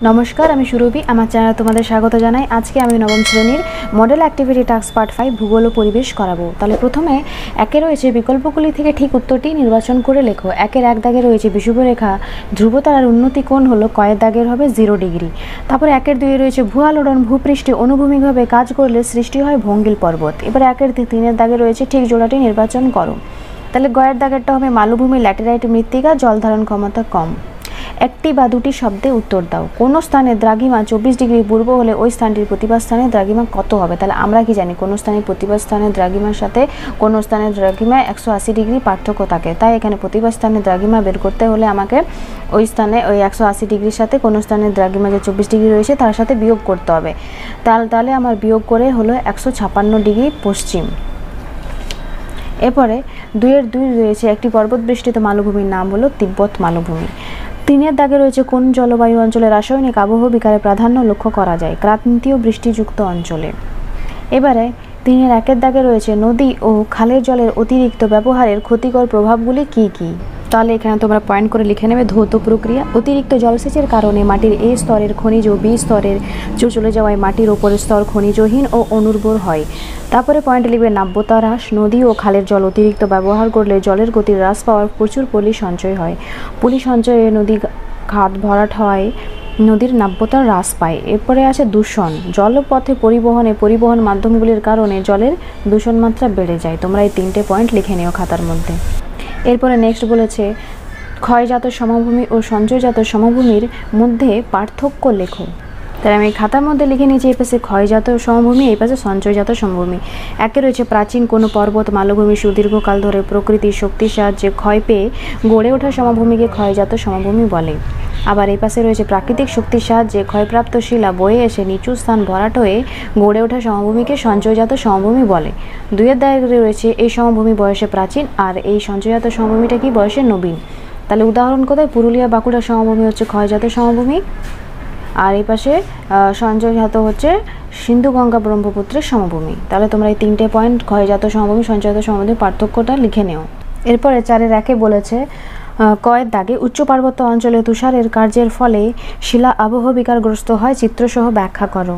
নমস্কার, আমি সুরভি। আমার চ্যানেলে তোমাদের স্বাগত জানাই। আজকে আমি নবম শ্রেণির model activity task part five ভূগোল ও পরিবেশ করাবো। তাহলে প্রথমে একে রয়েছে বিকল্পগুলি থেকে ঠিক উত্তরটি নির্বাচন করে লেখো। একের এক দাগে রয়েছে বিষুবরেখা ধ্রুবতারার উন্নতি কোণ হলো কয়ের দাগের হবে জিরো ডিগ্রি তারপরে একের দুয়ে রয়েছে ভূ আলোড়ন ভূপৃষ্ঠে অনুভূমিকভাবে কাজ করলে সৃষ্টি হয় ভঙ্গিল পর্বত। এবার একের তিনের দাগে রয়েছে ঠিক জোড়াটি নির্বাচন করো। তাহলে গয়ের দাগেরটা হবে মালভূমি ল্যাটেরাইট মৃত্তিকা, জল ধারণ ক্ষমতা কম। একটি বা দুটি শব্দে উত্তর দাও। কোন স্থানে দ্রাঘিমা চব্বিশ ডিগ্রি পূর্ব হলে ওই স্থানটির প্রতিবাদ স্থানে দ্রাঘিমা কত হবে? তাহলে আমরা কি জানি? কোন স্থানে প্রতিবাদ স্থানে দ্রাঘিমার সাথে কোন স্থানের দ্রাঘিমা একশো আশি ডিগ্রি পার্থক্য থাকে। তাই এখানে প্রতিবাদ স্থানে দ্রাঘিমা বের করতে হলে আমাকে ওই স্থানে ওই একশো আশি ডিগ্রির সাথে কোন স্থানের দ্রাঘিমা যে চব্বিশ ডিগ্রি রয়েছে তার সাথে বিয়োগ করতে হবে। তাহলে তাহলে আমার বিয়োগ করে হলো একশো ছাপান্ন ডিগ্রি পশ্চিম। এরপরে দুইয়ের দুই রয়েছে। একটি পর্বত বেষ্টিত মালভূমির নাম হলো তিব্বত মালভূমি। তিনের দাগে রয়েছে কোন জলবায়ু অঞ্চলে রাসায়নিক আবহ বিকারে প্রাধান্য লক্ষ্য করা যায়? ক্রান্তীয় বৃষ্টিযুক্ত অঞ্চলে। এবারে তিনের একের দাগে রয়েছে নদী ও খালের জলের অতিরিক্ত ব্যবহারের ক্ষতিকর প্রভাবগুলি কী কি? তাহলে এখানে তোমরা পয়েন্ট করে লিখে নেবে, ধৌত প্রক্রিয়া। অতিরিক্ত জলসেচের কারণে মাটির এ স্তরের খনিজ ও বি স্তরের চলে যাওয়ায় মাটির ওপরের স্তর খনিজহীন ও অনুর্বর হয়। তারপরে পয়েন্ট লিখবে নাব্যতা হ্রাস, নদী ও খালের জল অতিরিক্ত ব্যবহার করলে জলের গতি হ্রাস পাওয়ার প্রচুর পলি সঞ্চয় হয়। পলি সঞ্চয়ে নদী খাত ভরাট হয়, নদীর নাব্যতা হ্রাস পায়। এরপরে আছে দূষণ। জলপথে পরিবহনে পরিবহন মাধ্যমগুলির কারণে জলের দূষণ মাত্রা বেড়ে যায়। তোমরা এই তিনটে পয়েন্ট লিখে নিও খাতার মধ্যে। এরপরে নেক্সট বলেছে ক্ষয়জাত সমভূমি ও সঞ্চয়জাত সমভূমির মধ্যে পার্থক্য লেখো। তাই আমি খাতার মধ্যে লিখে নিয়েছি, এই পাশে ক্ষয়জাত সমভূমি, এই পাশে সঞ্চয়জাত সমভূমি। একে রয়েছে প্রাচীন কোনো পর্বত, মালভূমি, সুদীর্ঘকাল ধরে প্রকৃতির শক্তির সাহায্যে ক্ষয় পেয়ে গড়ে ওঠা সমভূমিকে ক্ষয়জাত সমভূমি বলে। আবার এই পাশে রয়েছে প্রাকৃতিক শক্তির সাহায্যে ক্ষয়প্রাপ্ত শিলা বয়ে এসে নিচু স্থান ভরাট হয়ে গড়ে ওঠা সমভূমিকে সঞ্চয়জাত সমভূমি বলে। দুইয়ের দায়রে রয়েছে, এই সমভূমি বয়সে প্রাচীন আর এই সঞ্চয়জাত সমভূমিটা কি বয়সে নবীন? তাহলে উদাহরণ কোথায়? পুরুলিয়া, বাঁকুড়া সমভূমি হচ্ছে ক্ষয়জাত সমভূমি। আর এই পাশে সঞ্চয়জাত হচ্ছে সিন্ধু গঙ্গা ব্রহ্মপুত্রের সমভূমি। তাহলে তোমরা এই তিনটে পয়েন্ট ক্ষয়জাত সমভূমি, সঞ্চয়জাত সমভূমির পার্থক্যটা লিখে নেও। এরপরে চারের একে বলেছে কয়ের দাগে উচ্চ পার্বত্য অঞ্চলে তুষারের কার্যের ফলে শিলা আবহ বিকারগ্রস্ত হয়, চিত্রসহ ব্যাখ্যা করো।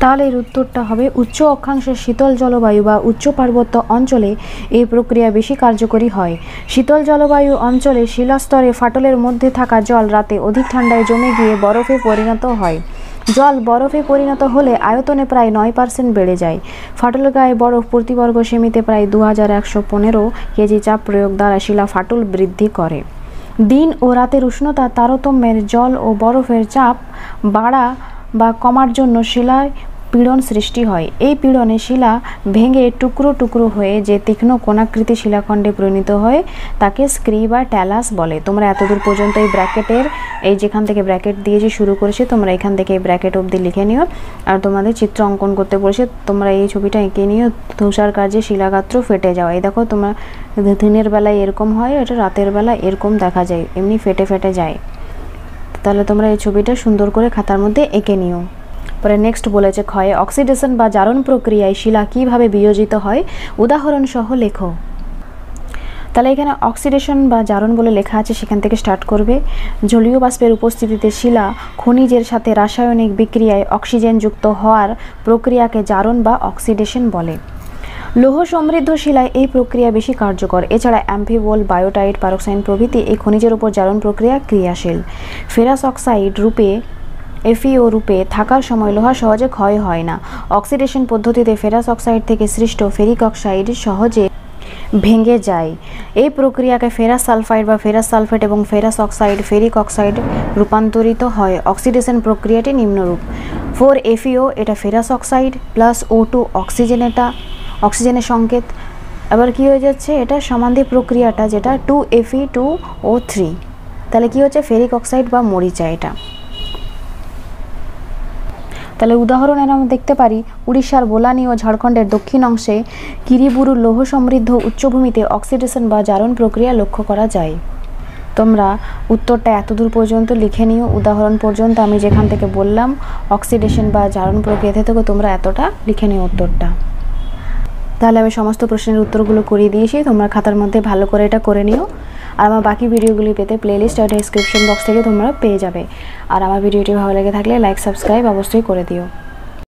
তাহলে এর উত্তরটা হবে উচ্চ অক্ষাংশের শীতল জলবায়ু বা উচ্চ পার্বত্য অঞ্চলে এই প্রক্রিয়া বেশি কার্যকরী হয়। শীতল জলবায়ু অঞ্চলে শিলাস্তরে ফাটলের মধ্যে থাকা জল রাতে অধিক ঠান্ডায় জমে গিয়ে বরফে পরিণত হয়। জল বরফে পরিণত হলে আয়তনে প্রায় নয় পার্সেন্ট বেড়ে যায়। ফাটল গায়ে বরফ প্রতিবর্গ সেমিতে প্রায় দু হাজার একশো পনেরো কেজি চাপ প্রয়োগ দ্বারা শিলা ফাটল বৃদ্ধি করে। দিন ও রাতের উষ্ণতা তারতম্যের জল ও বরফের চাপ বাড়া বা কমার জন্য শিলায় পীড়ন সৃষ্টি হয়। এই পীড়নে শিলা ভেঙে টুকরো টুকরো হয়ে যে তীক্ষ্ণ কোণাকৃতি শিলাখণ্ডে পরিণত হয়, তাকে স্ক্রি বা ট্যালাস বলে। তোমরা এতদূর পর্যন্ত এই ব্র্যাকেটের, এই যেখান থেকে ব্র্যাকেট দিয়ে যে শুরু করেছে, তোমরা এখান থেকে এই ব্র্যাকেট অবধি লিখে নিও। আর তোমাদের চিত্র অঙ্কন করতে বলেছে, তোমরা এই ছবিটা এঁকে নিও তুষার কার্যে শিলাগাত্র ফেটে যাওয়া। এই দেখো, তোমরা দিনের বেলায় এরকম হয়, এটা রাতের বেলা এরকম দেখা যায়, এমনি ফেটে ফেটে যায়। তাহলে তোমরা এই ছবিটা সুন্দর করে খাতার মধ্যে এঁকে নিও। পরে নেক্সট বলেছে, ক্ষয়ে অক্সিডেশন বা জারণ প্রক্রিয়ায় শিলা কীভাবে বিয়োজিত হয়? উদাহরণ সহ লেখো। তাহলে এখানে অক্সিডেশন বা জারণ বলে লেখা আছে, সেখান থেকে স্টার্ট করবে। জলীয় বাষ্পের উপস্থিতিতে শিলা খনিজের সাথে রাসায়নিক বিক্রিয়ায় অক্সিজেনযুক্ত হওয়ার প্রক্রিয়াকে জারণ বা অক্সিডেশন বলে। লৌহ সমৃদ্ধ শিলায় এই প্রক্রিয়া বেশি কার্যকর। এছাড়া অ্যাম্ফিবোল বায়োটাইট পারক্সাইন প্রভৃতি এই খনিজের উপর জারণ প্রক্রিয়া ক্রিয়াশীল। ফেরাস অক্সাইড রূপে এফিও রূপে থাকার সময় লোহা সহজে ক্ষয় হয় না। অক্সিডেশন পদ্ধতিতে ফেরাস অক্সাইড থেকে সৃষ্ট ফেরিক অক্সাইড সহজে ভেঙে যায়। এই প্রক্রিয়াকে ফেরাস সালফাইড বা ফেরাস সালফেট এবং ফেরাস অক্সাইড, ফেরিক অক্সাইড রূপান্তরিত হয়। অক্সিডেশন প্রক্রিয়াটি নিম্নরূপ। ফোর এফিও এটা ferrous oxide plus O two oxygen এটা, অক্সিজেনের সংকেত। আবার কি হয়ে যাচ্ছে? এটা সমাধি প্রক্রিয়াটা যেটা টু এফি টু ও থ্রি তাহলে কি হচ্ছে? ফেরিক অক্সাইড বা মরিচা এটা। তাহলে উদাহরণে আমরা দেখতে পারি, উড়িষ্যার বোলানি ও ঝাড়খণ্ডের দক্ষিণ অংশে কিরিবুরু লৌহ সমৃদ্ধ উচ্চভূমিতে অক্সিডেশন বা জারণ প্রক্রিয়া লক্ষ্য করা যায়। তোমরা উত্তরটা এতদূর পর্যন্ত লিখে নিও, উদাহরণ পর্যন্ত আমি যেখান থেকে বললাম, অক্সিডেশন বা জারণ প্রক্রিয়া থেকে তোমরা এতটা লিখে নিও উত্তরটা। তাহলে আমি সমস্ত প্রশ্নের উত্তরগুলো করিয়ে দিয়েছি, তোমরা খাতার মধ্যে ভালো করে এটা করে নিও। আর আমার বাকি ভিডিওগুলি পেতে প্লেলিস্ট আর ডিসক্রিপশন বক্স থেকে তোমরা পেয়ে যাবে। আর আমার ভিডিওটি ভালো লেগে থাকলে লাইক সাবস্ক্রাইব অবশ্যই করে দিও।